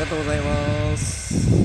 りがとうございます。